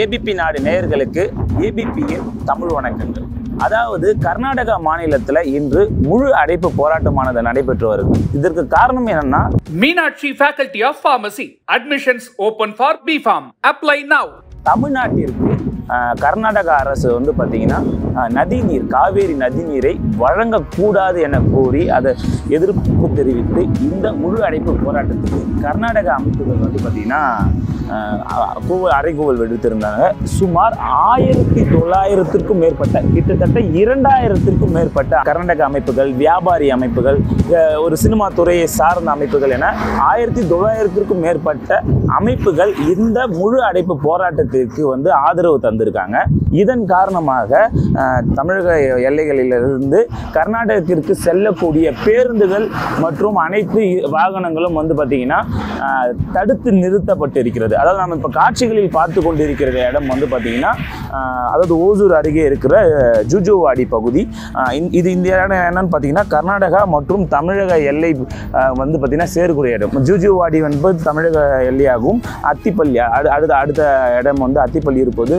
ABP நாடு நேயர்களுக்கு ஏபிபியின் தமிழ் வணக்கங்கள் அதாவது கர்நாடகா மாநிலத்தில் இன்று முழு அடைப்பு போராட்டமானது நடைபெற்று வருது இதற்கு காரணம் என்னன்னா Meenakshi Faculty of Pharmacy. Admissions open for BPharm. Apply now. தமிழ்நாட்டிற்கு அஹ், கர்நாடக அரசு வந்து பார்த்தீங்கன்னா நதி நதிநீர் காவேரி நதிநீரை வழங்கக்கூடாது என கோரி அதை எதிர்ப்பு தெரிவித்து இந்த முழு அடைப்பு போராட்டத்துக்கு கர்நாடக அமைப்புகள் வந்து பார்த்தீங்கன்னா கூவல் அறைகூவல் விடுத்திருந்தாங்க. சுமார் ஆயிரத்தி தொள்ளாயிரத்திற்கும் மேற்பட்ட கிட்டத்தட்ட இரண்டாயிரத்திற்கும் மேற்பட்ட கர்நாடக அமைப்புகள் வியாபாரி அமைப்புகள் ஒரு சினிமா துறையை சார்ந்த அமைப்புகள் என ஆயிரத்தி தொள்ளாயிரத்திற்கும் மேற்பட்ட அமைப்புகள் இந்த முழு அடைப்பு போராட்டத்திற்கு வந்து ஆதரவு தந்திருக்காங்க. இதன் காரணமாக தமிழக எல்லைகளிலிருந்து கர்நாடகத்திற்கு செல்லக்கூடிய பேருந்துகள் மற்றும் அனைத்து வாகனங்களும் வந்து பார்த்திங்கன்னா தடுத்து நிறுத்தப்பட்டு இருக்கிறது அதாவது நம்ம இப்போ காட்சிகளில் பார்த்து கொண்டிருக்கிற இடம் வந்து பார்த்திங்கன்னா அதாவது ஓசூர் அருகே இருக்கிற ஜுஜுவாடி பகுதி. இது இந்த இடம் என்னன்னு பார்த்தீங்கன்னா கர்நாடகா மற்றும் தமிழக எல்லை வந்து பார்த்திங்கன்னா சேரக்கூடிய இடம். ஜுஜுவாடி என்பது தமிழக எல்லையாகவும் அத்திப்பள்ளி அடுத்த அடுத்த இடம் வந்து அத்திப்பள்ளி இருப்பது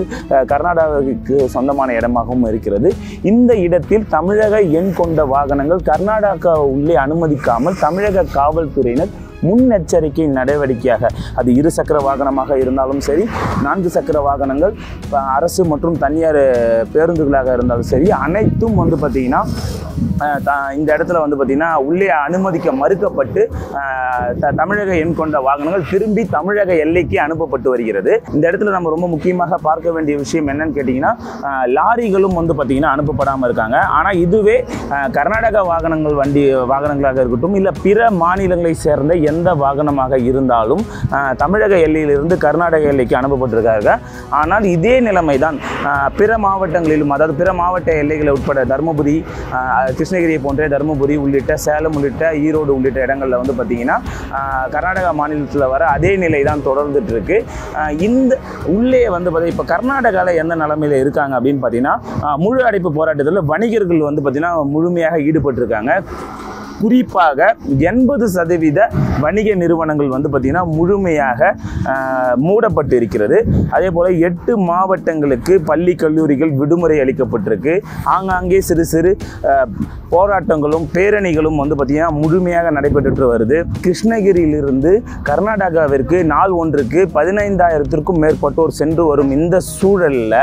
கர்நாடக கர்நாடகாவுக்கு சொந்தமான இடமாகவும் இருக்கிறது. இந்த இடத்தில் தமிழக எண் கொண்ட வாகனங்கள் கர்நாடகா உள்ளே அனுமதிக்காமல் தமிழக காவல்துறையினர் முன்னெச்சரிக்கை நடவடிக்கையாக அது இரு சக்கர வாகனமாக இருந்தாலும் சரி நான்கு சக்கர வாகனங்கள் அரசு மற்றும் தனியார் பேருந்துகளாக இருந்தாலும் சரி அனைத்தும் வந்து பார்த்திங்கன்னா இந்த இடத்துல வந்து பார்த்திங்கன்னா உள்ளே அனுமதிக்க மறுக்கப்பட்டு த- தமிழக எண் கொண்ட வாகனங்கள் திரும்பி தமிழக எல்லைக்கு அனுப்பப்பட்டு வருகிறது. இந்த இடத்துல நம்ம ரொம்ப முக்கியமாக பார்க்க வேண்டிய விஷயம் என்னன்னு கேட்டிங்கன்னா லாரிகளும் வந்து பார்த்திங்கன்னா அனுப்பப்படாமல் இருக்காங்க. ஆனால் இதுவே கர்நாடக வாகனங்கள் வண்டி வாகனங்களாக இருக்கட்டும் இல்லை பிற மாநிலங்களை சேர்ந்த எந்த வாகனமாக இருந்தாலும் தமிழக எல்லையிலிருந்து கர்நாடக எல்லைக்கு அனுப்பப்பட்டிருக்காங்க. ஆனால் இதே நிலைமை தான் பிற மாவட்டங்களிலும் அதாவது பிற மாவட்ட எல்லைகளை உட்பட தருமபுரி கிருஷ்ணகிரி போன்ற தருமபுரி உள்ளிட்ட சேலம் உள்ளிட்ட ஈரோடு உள்ளிட்ட இடங்களில் வந்து பார்த்திங்கன்னா கர்நாடகா மாநிலத்தில் வர அதே நிலை தான் தொடர்ந்துட்டு இருக்கு இந்த உள்ளே வந்து பார்த்தீங்கன்னா இப்போ கர்நாடகாவில் எந்த நிலமையில் இருக்காங்க அப்படின்னு பார்த்தீங்கன்னா முழு அடைப்பு போராட்டத்தில் வணிகர்கள் வந்து பார்த்திங்கன்னா முழுமையாக ஈடுபட்டிருக்காங்க. குறிப்பாக எண்பது சதவீத வணிக நிறுவனங்கள் வந்து பார்த்திங்கன்னா முழுமையாக மூடப்பட்டு இருக்கிறது அதே போல் எட்டு மாவட்டங்களுக்கு பள்ளி கல்லூரிகள் விடுமுறை அளிக்கப்பட்டிருக்கு. ஆங்காங்கே சிறு சிறு போராட்டங்களும் பேரணிகளும் வந்து பார்த்திங்கன்னா முழுமையாக நடைபெற்று வருது. கிருஷ்ணகிரியிலிருந்து கர்நாடகாவிற்கு நாள் ஒன்றுக்கு பதினைந்தாயிரத்திற்கும் மேற்பட்டோர் சென்று வரும் இந்த சூழலில்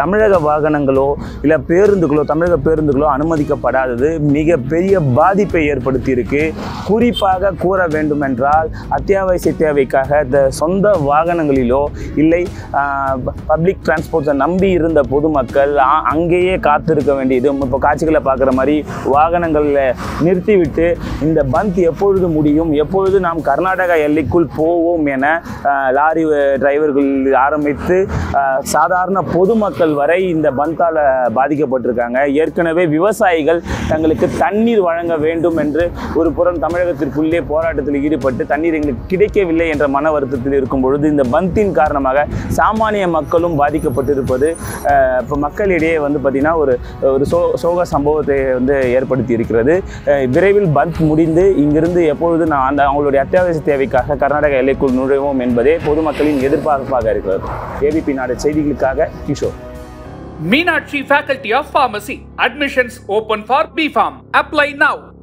தமிழக வாகனங்களோ இல்லை பேருந்துகளோ தமிழக பேருந்துகளோ அனுமதிக்கப்படாதது. மிகப்பெரிய பாதிப்பை ஏற்படுத்தியிருக்கு. குறிப்பாக கூற வேண்டுமென்றால் அத்தியாவசிய தேவைக்காக இந்த சொந்த வாகனங்களிலோ இல்லை பப்ளிக் டிரான்ஸ்போர்ட்ஸை நம்பி இருந்த பொதுமக்கள் அங்கேயே காத்திருக்க வேண்டியது இப்போ காட்சிகளை பார்க்குற மாதிரி வாகனங்களில் நிறுத்திவிட்டு இந்த பந்த் எப்பொழுது முடியும் எப்பொழுது நாம் கர்நாடகா எல்லைக்குள் போவோம் என லாரி டிரைவர்கள் ஆரம்பித்து சாதாரண பொதுமக்கள் வரை இந்த பந்தால் பாதிக்கப்பட்டிருக்காங்க. ஏற்கனவே விவசாயிகள் தங்களுக்கு தண்ணீர் வழங்க வேண்டும் என்று ஒரு புறம் தமிழகத்திற்குள்ளே போராட்டத்தில் ஈடுபட்டு தண்ணீர் எங்களுக்கு கிடைக்கவில்லை என்ற மன வருத்தத்தில் இருக்கும் பொழுது இந்த பந்தின் காரணமாக சாமானிய மக்களும் பாதிக்கப்பட்டிருப்பது இப்போ மக்களிடையே வந்து பார்த்திங்கன்னா ஒரு ஒரு சோ சோக சம்பவத்தை வந்து ஏற்படுத்தி இருக்கிறது விரைவில் பந்த் முடிந்து இங்கிருந்து எப்பொழுது நான் அந்த அவங்களுடைய அத்தியாவசிய தேவைக்காக கர்நாடக எல்லைக்குள் நுழைவோம் என்பதே பொதுமக்களின் எதிர்பார்ப்பாக இருக்கிறது ஏபிபி நாடு செய்திகளுக்காக Kishore Meenakshi Faculty of Pharmacy. Admissions open for BPharm. Apply now.